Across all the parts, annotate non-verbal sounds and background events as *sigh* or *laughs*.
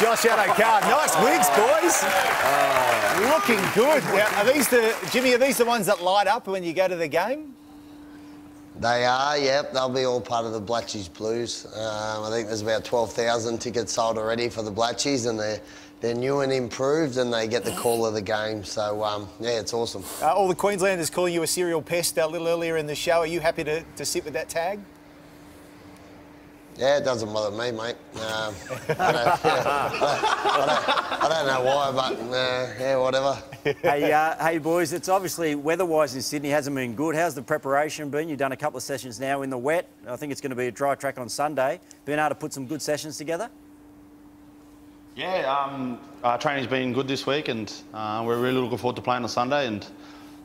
Josh Addo-Carr. Nice wigs, boys. Looking good. Now, are these the Jimmy? Are these the ones that light up when you go to the game? They are, yep. They'll be all part of the Blatchy's Blues. Um, I think there's about 12,000 tickets sold already for the Blatchy's, and they're, they're new and improved, and they get the call of the game. So, um, yeah, it's awesome. Uh, all the Queenslanders calling you a serial pest a little earlier in the show. Are you happy to, to sit with that tag? Yeah, it doesn't bother me, mate. Um, I, don't, yeah, I, don't, I, don't, know why, but uh, yeah, whatever. hey, uh, hey, boys, it's obviously weather-wise in Sydney hasn't been good. How's the preparation been? You've done a couple of sessions now in the wet. I think it's going to be a dry track on Sunday. Been able to put some good sessions together? Yeah, um, our training's been good this week, and uh, we're really looking forward to playing on Sunday. And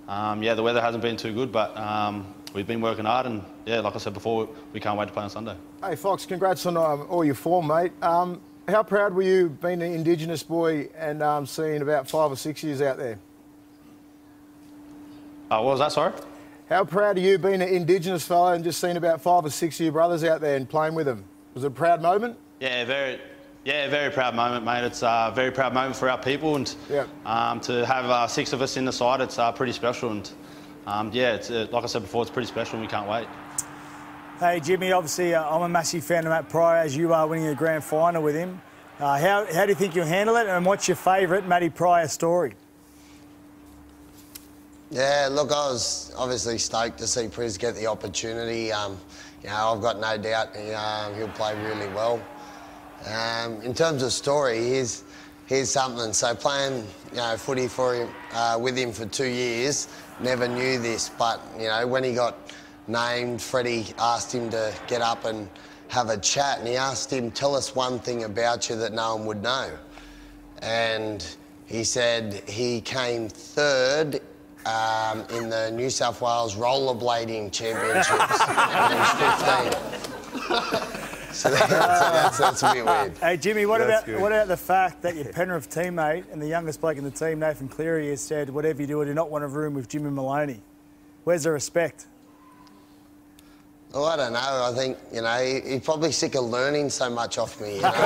um, yeah, the weather hasn't been too good, but um, we've been working hard, and yeah, like I said before, we can't wait to play on Sunday. Hey Fox, congrats on um, all your form, mate. Um, how proud were you being an Indigenous boy and um, seeing about five or six years out there? Uh, what was that, sorry? How proud are you being an Indigenous fellow and just seeing about five or six of your brothers out there and playing with them? Was it a proud moment? Yeah, very, yeah, very proud moment, mate. It's a very proud moment for our people, and yep. um, to have uh, six of us in the side, it's uh, pretty special. And um, yeah, it's, uh, like I said before, it's pretty special, and we can't wait. Hey, Jimmy, obviously uh, I'm a massive fan of Matt Prior, as you are winning a grand final with him. Uh, how, how do you think you'll handle it, and what's your favourite Matty Prior story? Yeah, look, I was obviously stoked to see Priz get the opportunity. Um, you know, I've got no doubt he, uh, he'll play really well. Um, in terms of story, here's, here's something. So playing, you know, footy for him, uh, with him for two years, never knew this, but, you know, when he got named, Freddie asked him to get up and have a chat, and he asked him, tell us one thing about you that no one would know. And he said he came third um, in the New South Wales rollerblading championships when he was 15. *laughs* So, that, so that's, that's a bit weird. Hey Jimmy, what That's about good. what about the fact that your Penrith teammate and the youngest bloke in the team, Nathan Cleary, has said, "Whatever you do, I do not want a room with Jimmy Maloney." Where's the respect? Well, I don't know. I think, you know, he, he's probably sick of learning so much off me. You know? *laughs* he,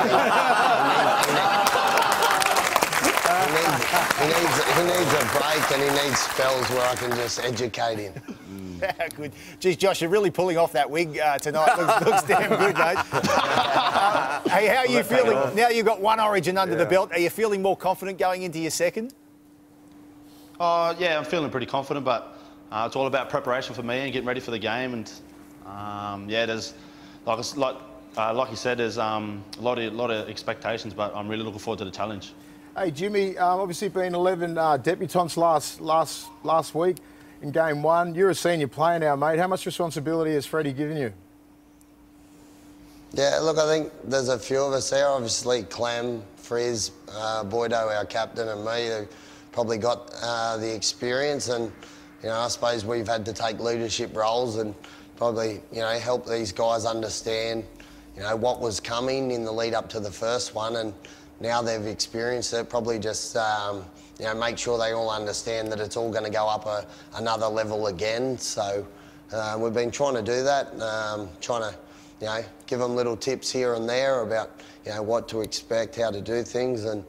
he, needs, he, needs, he needs a break and he needs spells where I can just educate him. *laughs* good. Geez, Josh, you're really pulling off that wig uh, tonight. Looks, looks damn good, mate. *laughs* Uh, hey, how are you feeling now? You've got one Origin under the belt. Are you feeling more confident going into your second? Uh, yeah, I'm feeling pretty confident, but uh, it's all about preparation for me and getting ready for the game. And um, yeah, there's like it's- like uh, like you said, there's um, a lot of lot of expectations, but I'm really looking forward to the challenge. Hey Jimmy, um, obviously been 11 uh, debutants last last last week in game one. You're a senior player now, mate. How much responsibility has Freddie given you? Yeah, look, I think there's a few of us there. Obviously, Clem, Frizz, uh, Boydo, our captain, and me, who probably got uh, the experience. And, you know, I suppose we've had to take leadership roles and probably, you know, help these guys understand, you know, what was coming in the lead up to the first one. And now they've experienced it, probably just, um, you know, make sure they all understand that it's all going to go up a, another level again. So uh, we've been trying to do that, um, trying to, you know, give them little tips here and there about, you know, what to expect, how to do things, and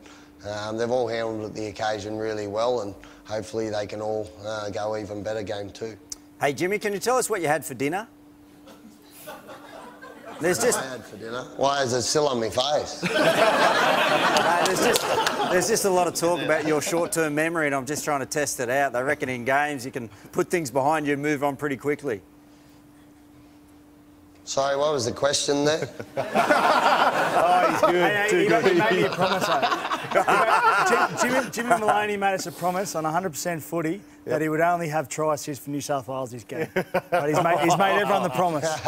um, they've all handled the occasion really well, and hopefully they can all uh, go even better game two. Hey, Jimmy, can you tell us what you had for dinner? There's just, I had for dinner. Why is it still on my face? *laughs* there's just, there's just a lot of talk about your short-term memory, and I'm just trying to test it out. They reckon in games you can put things behind you and move on pretty quickly. Sorry, what was the question there? *laughs* Oh, he's good. Hey, hey, he, he made me a promise. though. *laughs* Jim- Jimmy, Jimmy Maloney made us a promise on 100% footy that he would only have try assists for New South Wales this game. But he's made, he's made everyone the promise. *laughs*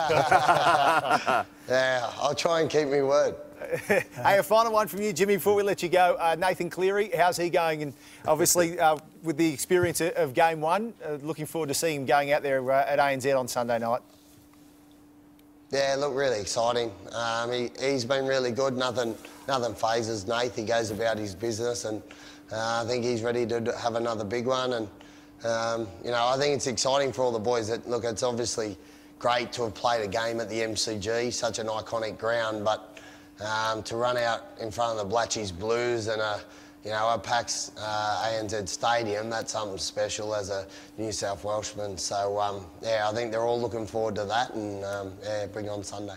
yeah, I'll try and keep my word. *laughs* Hey, a final one from you, Jimmy, before we let you go. Uh, Nathan Cleary, how's he going? And obviously, *laughs* uh, with the experience of- of game one, uh, looking forward to seeing him going out there uh, at ANZ on Sunday night. Yeah, look, really exciting. Um, he, he's been really good. Nothing, nothing fazes Nath. He goes about his business, and uh, I think he's ready to have another big one. And um, you know, I think it's exciting for all the boys. That look, it's obviously great to have played a game at the MCG, such an iconic ground, but um, to run out in front of the Blatchy's Blues and a you know, a PAX uh, ANZ Stadium, that's something special as a New South Welshman. So, um, yeah, I think they're all looking forward to that and, um, yeah, bring on Sunday.